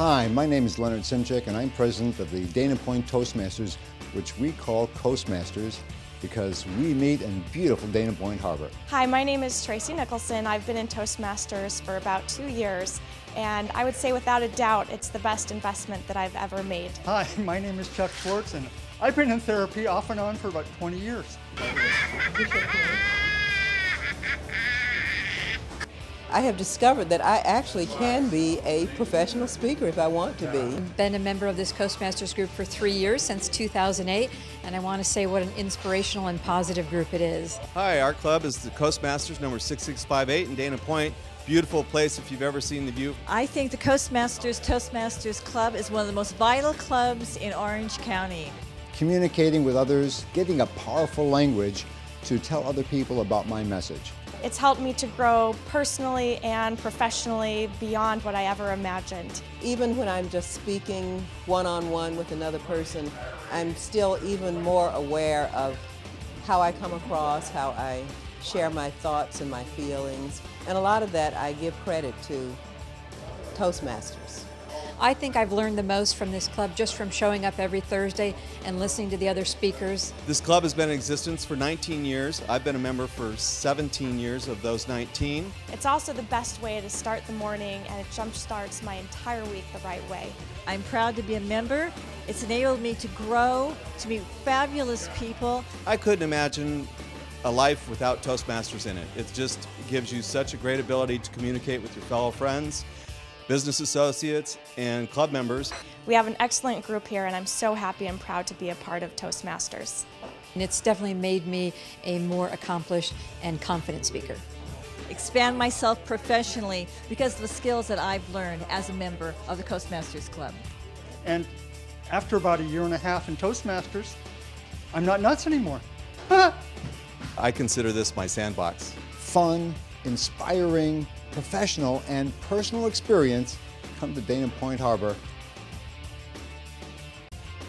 Hi, my name is Leonard Simchik, and I'm president of the Dana Point Toastmasters, which we call Coastmasters because we meet in beautiful Dana Point Harbor. Hi, my name is Tracy Nicholson. I've been in Toastmasters for about two years, and I would say without a doubt it's the best investment that I've ever made. Hi, my name is Chuck Schwartz, and I've been in therapy off and on for about 20 years. I have discovered that I actually can be a professional speaker if I want to be. I've Been a member of this Coastmasters group for three years, since 2008, and I want to say what an inspirational and positive group it is. Hi, our club is the Coastmasters number 6658 in Dana Point. Beautiful place if you've ever seen the view. I think the Coastmasters Toastmasters Club is one of the most vital clubs in Orange County. Communicating with others, getting a powerful language to tell other people about my message. It's helped me to grow personally and professionally beyond what I ever imagined. Even when I'm just speaking one on one with another person, I'm still even more aware of how I come across, how I share my thoughts and my feelings. And a lot of that I give credit to Toastmasters. I think I've learned the most from this club just from showing up every Thursday and listening to the other speakers. This club has been in existence for 19 years. I've been a member for 17 years of those 19. It's also the best way to start the morning, and it jumpstarts my entire week the right way. I'm proud to be a member. It's enabled me to grow, to meet fabulous people. I couldn't imagine a life without Toastmasters in it. It just gives you such a great ability to communicate with your fellow friends, business associates, and club members. We have an excellent group here, and I'm so happy and proud to be a part of Toastmasters. And it's definitely made me a more accomplished and confident speaker. Expand myself professionally because of the skills that I've learned as a member of the Toastmasters Club. And after about a year and a half in Toastmasters, I'm not nuts anymore. I consider this my sandbox. Fun, inspiring, professional, and personal experience come to Dana Point Harbor.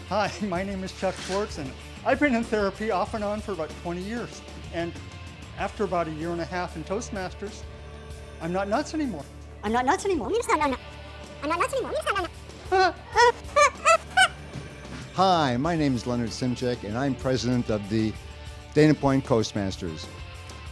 Hi, my name is Chuck Schwartz, and I've been in therapy off and on for about 20 years. And after about a year and a half in Toastmasters, I'm not nuts anymore. I'm not nuts anymore. I'm not, I'm not nuts anymore. Hi, my name is Leonard Simchik, and I'm president of the Dana Point Coastmasters.